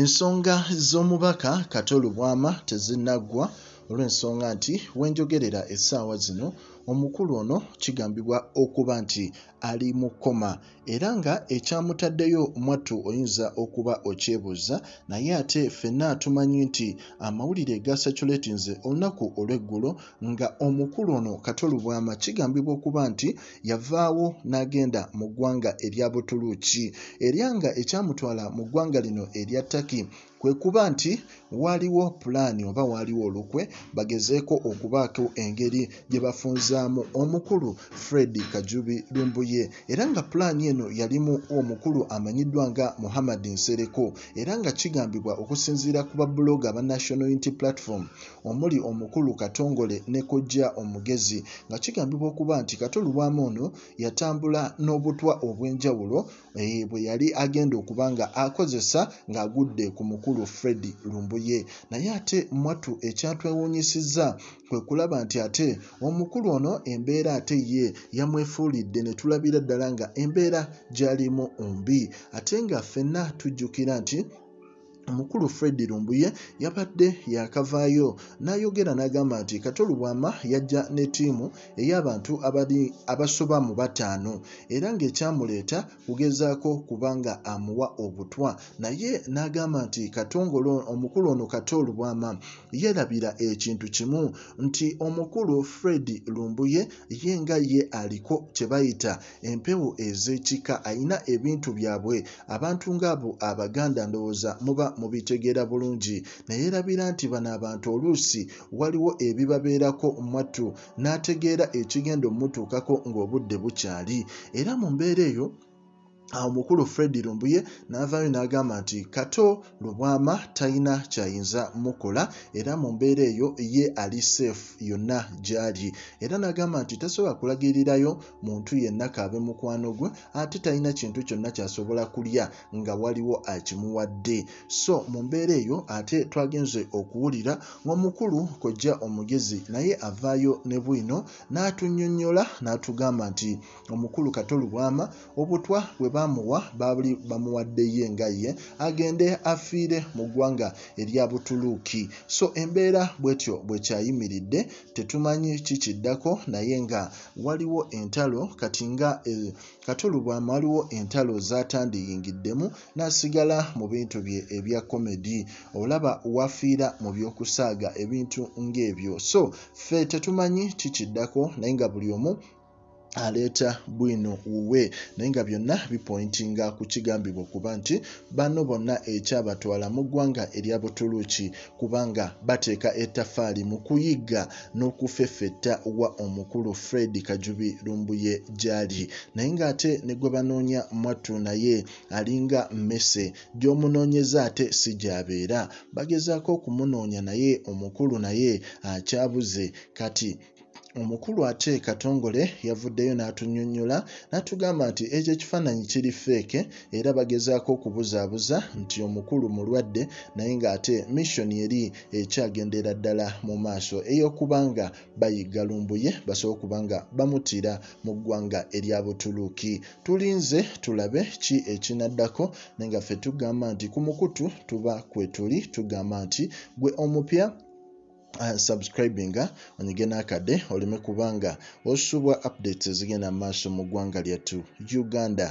ensonga z'omubaka katolu bwama tezinnaggwa olw'ensonga nti wenjogerera essaawa zino omukulu ono kigambibwa okuba nti ali mu kkoma. Era nga ekyamutaddeyo mwattu oyinza okuba okyebuuza naye ate ffenna tumanyi nti amawulire ga saturatinz olunaku olw'eggulo nga omukulu ono katolu bwama kigambibwa okuba nti yavaawo n'agenda mu ggwanga erya butuluuki era nga ekyamutwala mu ggwanga lino erya taki kwe kuba nti waaliwo pulaani oba waaliwo olukwe bagezeeko okubaako engeri gye bafunzaamu. Omukulu fred kajubi lumbuye era nga pulaani eno yalimu omukulu amanyiddwa nga muhammad nsereko era nga kigambibwa okusinziira ku babuloga aba national unity platform. Omuli omukulu katongole ne kojja omugezi nga kigambibwa okuba nti katolubwamu ono yatambula n'obutwa obw'enjawulo bwe yali agenda okuba nga akozesa ng'agudde ku mukulu fred lumbuye. Naye ate mwattu ekyatwewuunyisizza kwe kulaba nti ate omukulu ono embeera ate ye yamwefuulidde ne tulabira ddala nga embeera gy'alimu mbi ate nga ffenna tujjukira nti omukulu fred lumbuye yabadde yakavaayo n'ayogera n'agamba nti katolu bwama yajja ne ttiimu ey'abantu abasoba mu bataano era ng'ekyamuleeta kugezaako kubanga amuwa obutwa. Naye n'agamba nti katongolo omukulu ono katolu bwama yeerabira ekintu kimu nti omukulu fred lumbuye ye nga ye aliko kye bayita empewo ez'ekika ayina ebintu byabwe abantu ng'abo abaganda ndowooza muba mubitegeera bulungi. Naye erabira nti bano abantu oluusi waliwo ebibabeerako mwattu n'ategeera ekigenda omutuukako ng'obudde bukyali. Era mu mbeera eyo awo mukulu fred lumbuye n'avaayo n'agamba nti kato lubwama talina kyayinza mukola era mu mbeera eyo ye ali seefu yonna gy'ali. Era n'agamba nti tasobola kulagirirayo muntu yenna kaabe mukwano gwe ate talina kintu kyonna ky'asobola kulya nga waliwo akimuwadde. So mu mbeera eyo ate twagenze okuwulira ng'omukulu kojja omugezi naye avaayo ne bwino n'atunnyonnyola n'atugamba nti omukulu kato lubwama obutwa bwe bamuwa baali bamuwadde ye nga ye agende afiire mu ggwanga erya butuluuki. So embeera bwetyo bwekyayimiridde tetumanyi kikiddako naye nga waliwo entalo kati nga e, katolubwama waliwo entalo zatandiyingiddemu n'asigala mu bintu bye ebya komedi. Olaba wafiira mu by'okusaaga ebintu ng'ebyo. So ffe tetumanyi kikiddako naye nga buli omu aleeta bwino wuwe. Naye nga byonna bipointinga ku kigambibwa okuba nti bano bonna ekyabatwala mu ggwanga erya butuluuki kubanga bateeka ettafaali mu kuyigga n'okufeffetta wa omukulu fred kajubi lumbuye gy'ali. Naye ng'ate ne gwe banoonya mwattu naye alinga mmese gy'omunoonyeza ate si gy'abeera. Bagezaako okumunoonya naye omukulu naye akyabuze kati omukulu ate katongole yavuddeyo n'atunnyonnyola n'atugamba nti ekyo ekifaananyi kiri feeke era bagezaako okubuzaabuza nti omukulu mulwadde naye ng'ate missioni eri ekyagendera ddala mu maaso ey'okuba nga bayigga lumbuye basobola okuba nga bamutira mu ggwanga erya butuluuki tulinze tulabe ki ekinaddako naye nga ffe tugamba nti ku mukutu tuba kwe tuli tugamba nti gwe omupya subscribinga onyige n'akadde oleme kubanga osubwa updates ezigenda mu maaso mu ggwanga lyattu uganda